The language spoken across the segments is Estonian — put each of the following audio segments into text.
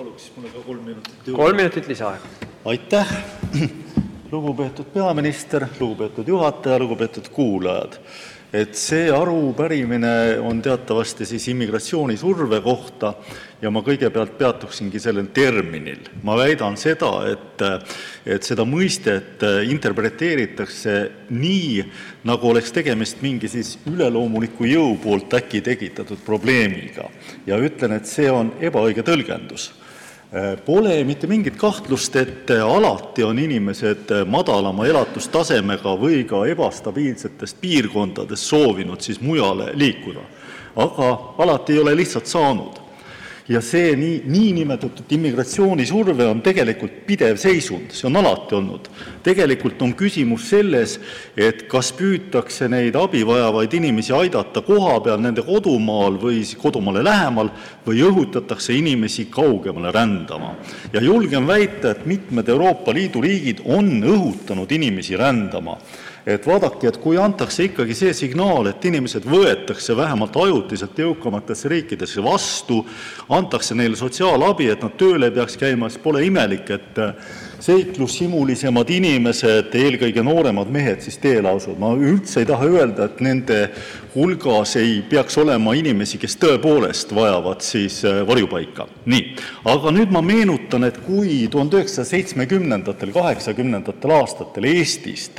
Paluks mulle ka kolm minutit juurde. Kolm minutit lisaaega. Aitäh! Lugupeetud peaminister, lugupeetud juhataja, lugupeetud kuulajad! See arupärimine on teatavasti immigratsioonisurve kohta ja ma kõigepealt peatuksingi sellel terminil. Ma väidan seda, et seda mõistet interpreteeritakse nii, nagu oleks tegemist mingi üleloomuliku jõu poolt äkki tekitatud probleemiga, ja ütlen, et see on ebaõige tõlgendus. Pole mitte mingit kahtlust, et alati on inimesed madalama elatustasemega või ka ebastabiilsetest piirkondadest soovinud mujale liikuda, aga alati ei ole lihtsalt saanud ja see niinimetatud immigratsioonisurve on tegelikult pidev seisund, see on alati olnud. Tegelikult on küsimus selles, kas püütakse neid abi vajavaid inimesi aidata kohapeal nende kodumaal või kodumaale lähemal või õhutatakse inimesi kaugemale rändama. Ja julgen väita, et mitmed Euroopa Liidu riigid on õhutanud inimesi rändama vaadake, kui antakse ikkagi see signaal, et inimesed võetakse vähemalt ajutiselt jõukamatesse riikidesse vastu, antakse neile sotsiaalabi, et nad tööl ei peaks käima, siis pole imelik, et seiklushimulisemad inimesed, eelkõige nooremad mehed, teele asuvad. Ma üldse ei taha öelda, et nende hulgas ei peaks olema inimesi, kes tõepoolest vajavad varjupaika. Nii, aga nüüd ma meenutan, et kui 1970.–1980. aastatel Eestist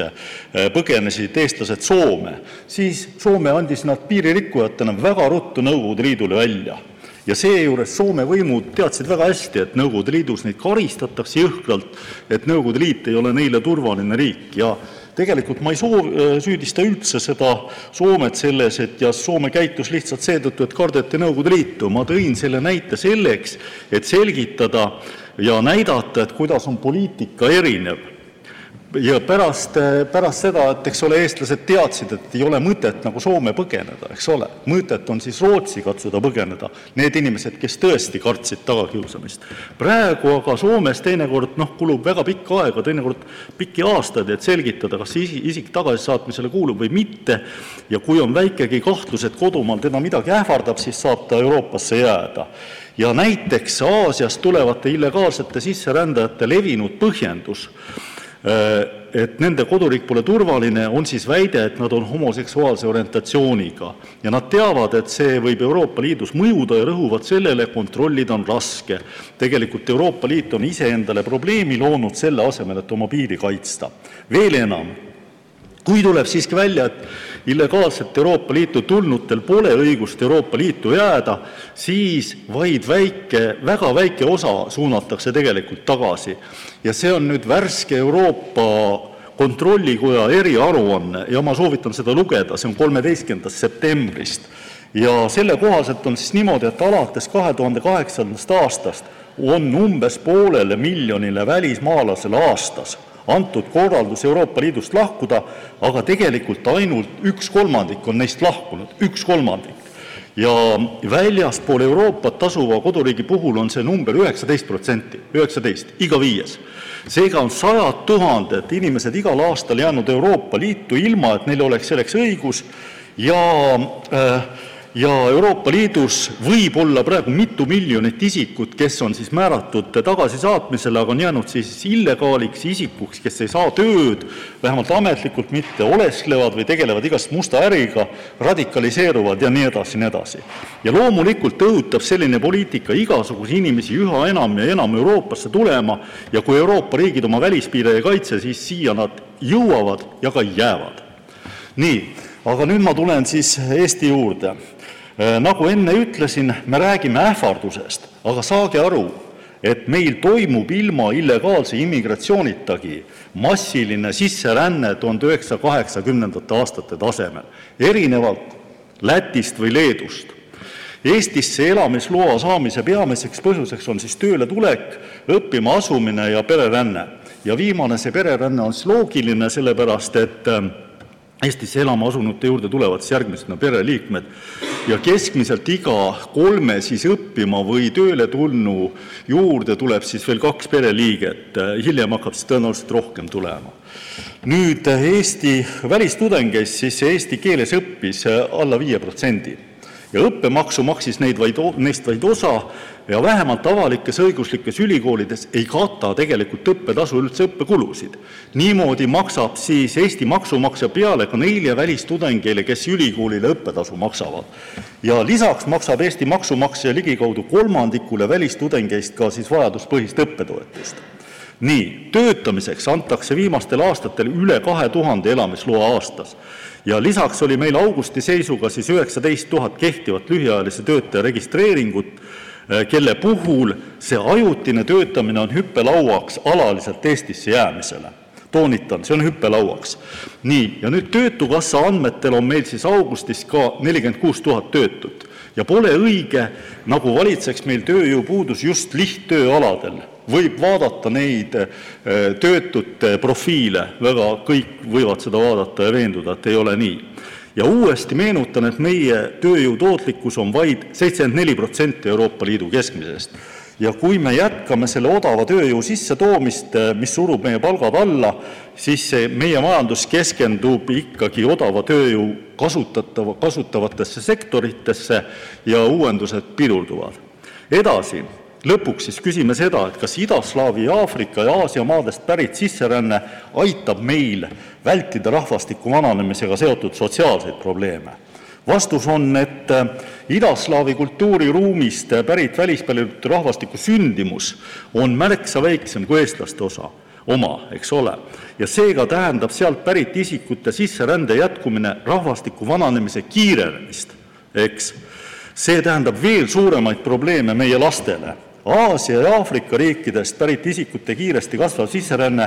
põgenesid eestlased Soome, siis Soome andis nad piiririkkujatena väga ruttu Nõukogude Liidule välja ja seejuures Soome võimud teadsid väga hästi, et Nõukogude Liidus neid karistatakse jõhkralt, et Nõukogude Liit ei ole neile turvaline riik. Tegelikult ma ei süüdista üldse Soomet selles, et Soome käitus lihtsalt seetõttu, et kardeti Nõukogude Liitu. Ma tõin selle näite selleks, et selgitada ja näidata, kuidas on poliitika erinev pärast seda, eks ole, eestlased teadsid, et ei ole mõtet nagu Soome põgeneda, eks ole, mõtet on siis Rootsi katsuda põgeneda, need inimesed, kes tõesti kartsid tagakiusamist. Praegu aga Soomes teinekord noh, kulub väga pikk aega, teinekord pikki aastaid, et selgitada, kas isik tagasisaatmisele kuulub või mitte, ja kui on väikegi kahtlus, et kodumaal teda midagi ähvardab, siis saab ta Euroopasse jääda. Näiteks Aasiast tulevate illegaalsete sisserändajate levinud põhjendus et nende koduriik pole turvaline, on siis väide, et nad on homoseksuaalse orientatsiooniga, ja nad teavad, et see võib Euroopa Liidus mõjuda, ja rõhuvad sellele, et kontrollida on raske. Tegelikult Euroopa Liit on iseendale probleemi loonud, selle asemel et oma piiri kaitsta. Veel enam, kui tuleb siiski välja, et illegaalselt Euroopa Liitu tulnutel pole õigust Euroopa Liitu jääda, siis vaid väga väike osa suunatakse tegelikult tagasi. Ja see on värske Euroopa Kontrollikoja eriaruanne ja ma soovitan seda lugeda, see on 13. septembrist. Ja selle kohaselt on niimoodi, et alates 2008. aastast on umbes poolele miljonile välismaalasele aastas antud korraldus Euroopa Liidust lahkuda, aga tegelikult ainult üks kolmandik on neist lahkunud. Üks kolmandik! Ja väljaspool Euroopat asuva koduriigi puhul on see number 19%. 19, iga viies. Seega on sajad tuhanded inimesed igal aastal jäänud Euroopa Liitu, ilma et neil oleks selleks õigus, ja äh, ja Euroopa Liidus võib olla praegu mitu miljonit isikut, kes on määratud tagasisaatmisele, aga on jäänud illegaaliks, isikuks, kes ei saa tööd, vähemalt ametlikult mitte, olesklevad või tegelevad igast musta äriga, radikaliseeruvad ja nii edasi ja nii edasi. Loomulikult õhutab selline poliitika igasuguseid inimesi üha enam ja enam Euroopasse tulema, ja kui Euroopa riigid oma välispiire ei kaitse, siis siia nad jõuavad ja ka jäävad. Nii, aga nüüd ma tulen siis Eesti juurde. Äh, nagu enne ütlesin, me räägime ähvardusest, aga saage aru, et meil toimub ilma illegaalse immigratsioonitagi massiline sisseränne 1980. aastate tasemel, erinevalt Lätist või Leedust. Eestisse elamisloa saamise peamiseks põhjuseks on tööle tulek, õppima asumine ja pereränne. Ja viimane, see pereränne, on loogiline, sellepärast et Eestisse elama asunute juurde tulevad järgmisena pereliikmed keskmiselt iga kolme õppima või tööle tulnu juurde tuleb veel kaks pereliiget. Hiljem hakkab tõenäoliselt rohkem tulema. Eesti välistudengeist eesti keeles õppis alla 5% ja õppemaksu maksis neist vaid osa ja vähemalt avalikes õiguslikes ülikoolides ei kata tegelikult õppetasu üldse õppekulusid. Niimoodi maksab siis Eesti maksumaksja peale ka neile välistudengile, kes ülikoolile õppetasu maksavad. Ja lisaks maksab Eesti maksumaksja ligikaudu kolmandikule välistudengeist ka siis vajaduspõhist õppetoetust. Nii, töötamiseks antakse viimastel aastatel üle 2000 elamisloa aastas ja lisaks oli meil augusti seisuga siis 19 000 kehtivat lühiajalise töötaja registreeringut, Äh, kelle puhul see ajutine töötamine on hüppelauaks alaliselt Eestisse jäämisele. Toonitan, see on hüppelauaks. Nii, töötukassa andmetel on meil augustis ka 46 000 töötut ja pole õige, nagu valitseks meil tööjõupuudus just lihttööaladel. Võib vaadata neid äh, töötute profiile, kõik võivad seda vaadata ja veenduda, et ei ole nii. Ja uuesti meenutan, et meie tööjõu tootlikkus on vaid 74% Euroopa Liidu keskmisest. Ja kui me jätkame selle odava tööjõu sissetoomist, mis surub meie palgad alla, siis meie majandus keskendub ikkagi odava tööjõu kasutatava, kasutavatesse sektoritesse ja uuendused pidurduvad. Edasi, lõpuks küsime seda, kas idaslaavi, Aafrika ja Aasia maadest pärit sisseränne aitab meil vältida rahvastiku vananemisega seotud sotsiaalseid probleeme. Vastus on, et äh, idaslaavi kultuuriruumist pärit välispäritolu rahvastiku sündimus on märksa väiksem kui eestlaste oma, eks ole, ja seega tähendab sealt pärit isikute sisserände jätkumine rahvastiku vananemise kiirenemist, eks. see tähendab veel suuremaid probleeme meie lastele Aasia ja Aafrika riikidest pärit isikute kiiresti kasvav sisseränne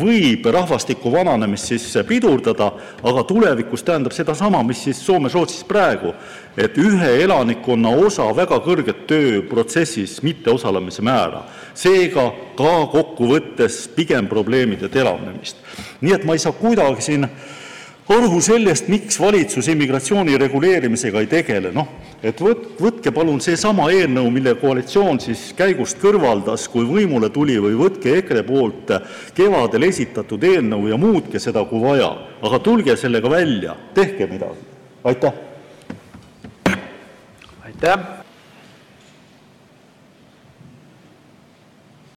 võib rahvastiku vananemist pidurdada, aga tulevikus tähendab sedasama, mis siis Soomes-Rootsis praegu, et ühe elanikkonna osa väga kõrget tööprotsessis mitteosalemise määra, seega ka kokkuvõttes pigem probleemide teravnemist. Nii et ma ei saa kuidagi siin aru sellest, miks valitsus immigratsiooni reguleerimisega ei tegele. Noh, võtke palun seesama eelnõu, mille koalitsioon käigust kõrvaldas, kui võimule tuli, või võtke EKRE kevadel esitatud eelnõu ja muutke seda, kui vaja, aga tulge sellega välja, tehke midagi. Aitäh! Aitäh!